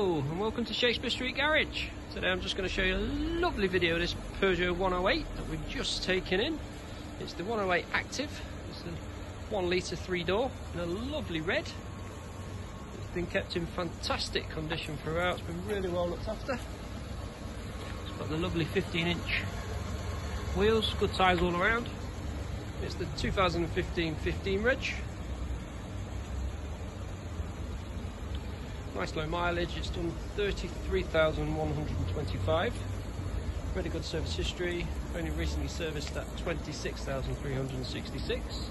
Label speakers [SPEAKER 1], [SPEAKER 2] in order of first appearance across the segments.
[SPEAKER 1] Hello and welcome to Shakespeare Street Garage. Today I'm just going to show you a lovely video of this Peugeot 108 that we've just taken in. It's the 108 Active. It's a 1 litre 3 door in a lovely red. It's been kept in fantastic condition throughout. It's been really well looked after. It's got the lovely 15 inch wheels, good tyres all around. It's the 2015 15 reg. Nice low mileage, it's done 33,125. Really good service history, only recently serviced at 26,366.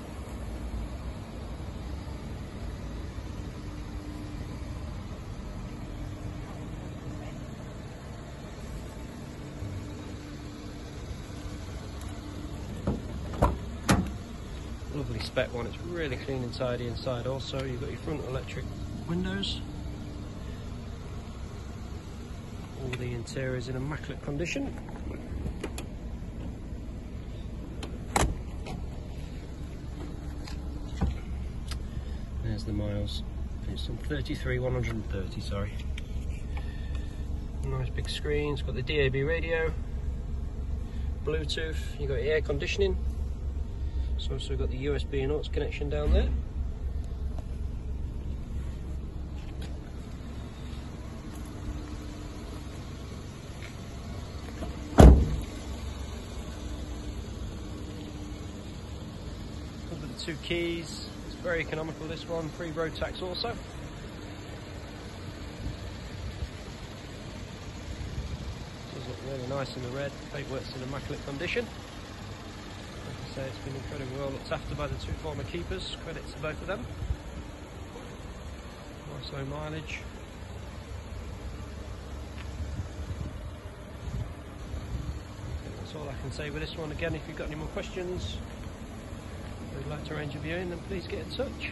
[SPEAKER 1] Lovely spec one, it's really clean and tidy inside also. You've got your front electric windows, all the interior is in immaculate condition. There's the miles. It's on 33, 130, sorry. Nice big screen, it's got the DAB radio, Bluetooth, you've got air conditioning. It's also got the USB and aux connection down there. Two keys. It's very economical this one, free road tax also. Does look really nice in the red, paintwork's in immaculate condition. Like I say, it's been incredibly well looked after by the two former keepers, credit to both of them. Nice low mileage. That's all I can say with this one. Again, if you've got any more questions, would like to arrange a viewing, then please get in touch.